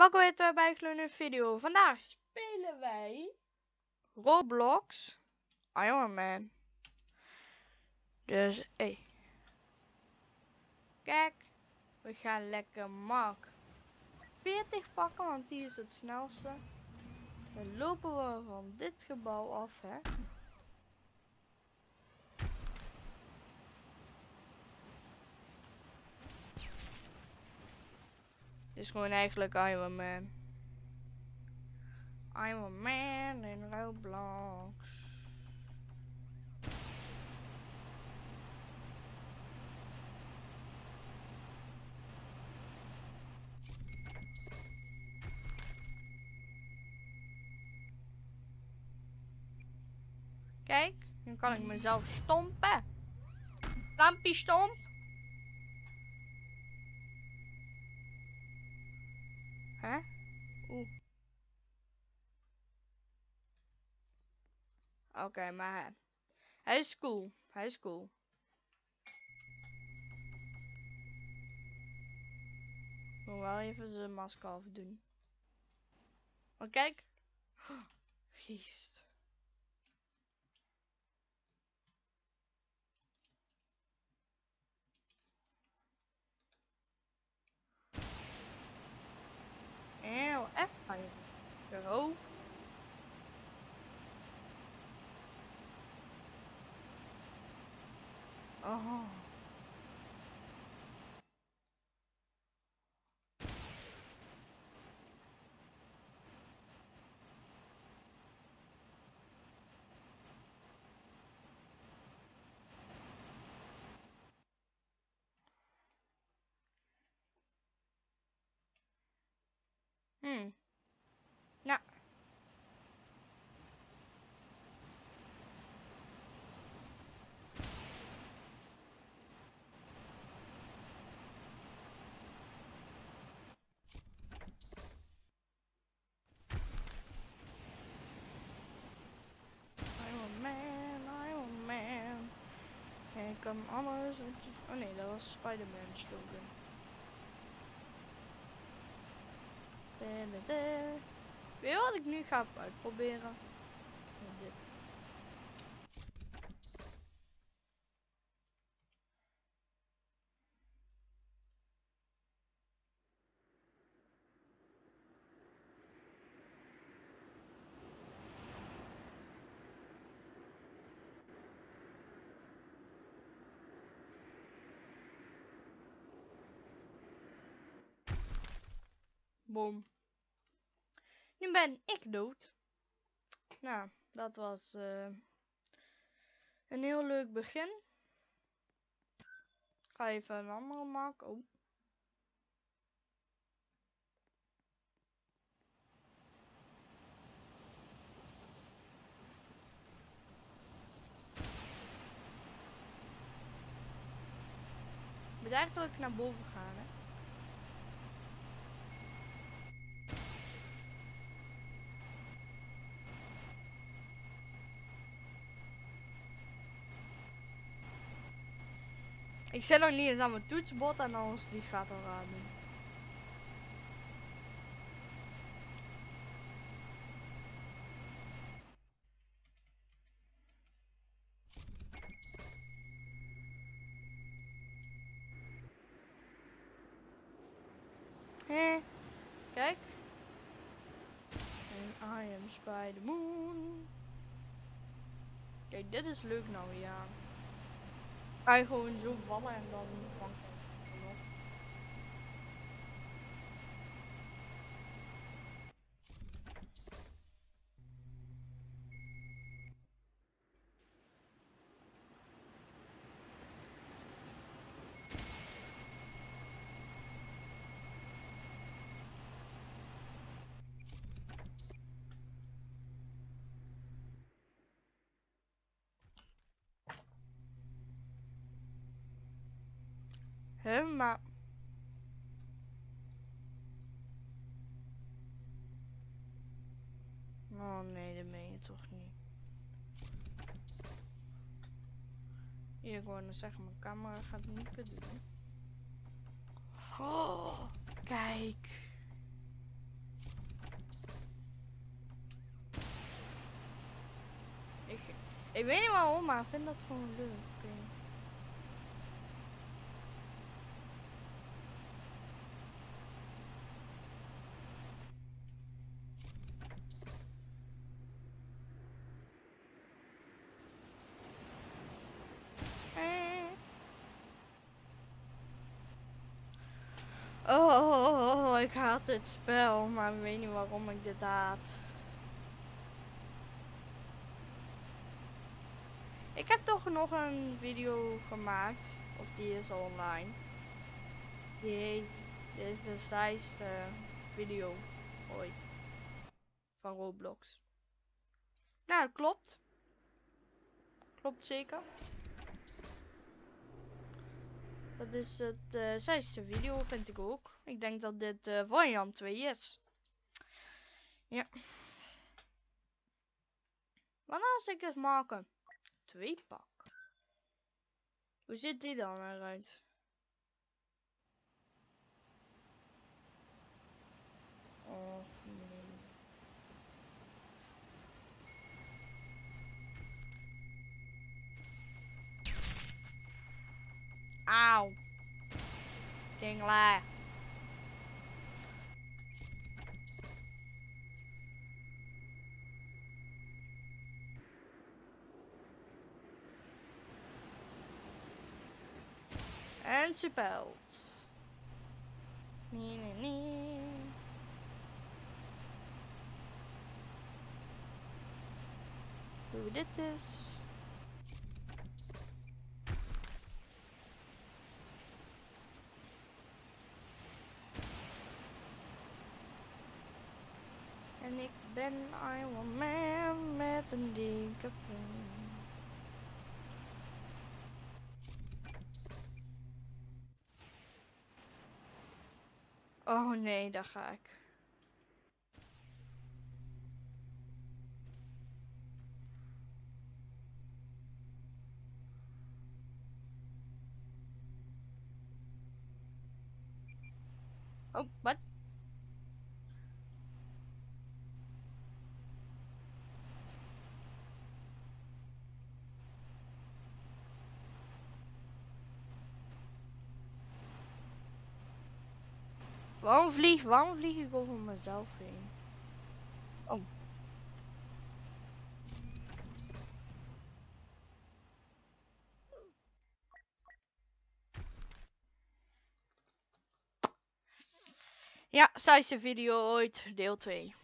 welkom weer bij een nieuwe video. Vandaag spelen wij Roblox Iron Man. Dus, hey. Kijk, we gaan lekker Mark 40 pakken, want die is het snelste. Dan lopen we van dit gebouw af, hè. Is gewoon eigenlijk Iron Man. Iron Man in Roblox. Kijk, nu kan ik mezelf stompen. Stampie stomp. Hè? Oeh. Oké, maar hij- hij is cool. Hij is cool. Ik moet wel even zijn masker afdoen. Maar kijk. Geest. I go. Oh. Hmm. Oh nee, dat was Spider-Man. Weet je wat ik nu ga uitproberen? Dit. Boom. Nu ben ik dood. Nou, dat was eh, een heel leuk begin. Ik ga even een andere maken. Oh. Ik moet eigenlijk naar boven gaan, hè. Ik zet nog niet eens aan mijn toetsenbord en anders die gaat al raar doen. Hé, kijk. En I am Spider Moon. Kijk, dit is leuk nou ja. Ga je gewoon zo vallen Maar... Oh nee, dat meen je toch niet. Hier, ik wou zeggen, mijn camera gaat niet kunnen doen. Oh, kijk. Ik, ik weet niet waarom, maar ik vind dat gewoon leuk. Okay. Ik haat dit spel, maar ik weet niet waarom ik dit haat. Ik heb toch nog een video gemaakt, of die is online. Die heet, dit is de saaiste video ooit van Roblox. Nou, klopt. Klopt zeker. Dat is het eh saaiste video, vind ik ook. Ik denk dat dit eh variant 2 is. Ja. Wanneer als ik het maken? Twee pak. Hoe ziet die dan eruit? Oh, nee. Auw. Dingla. En ze belt. Nee, nee, nee. Hoe dit is. En ik ben Iron Man met een dikke pen. Oh nee, daar ga ik. Oh, wat? Waarom vlieg, waarom vlieg ik over mezelf heen? Oh. Ja, saaiste video ooit, deel 2.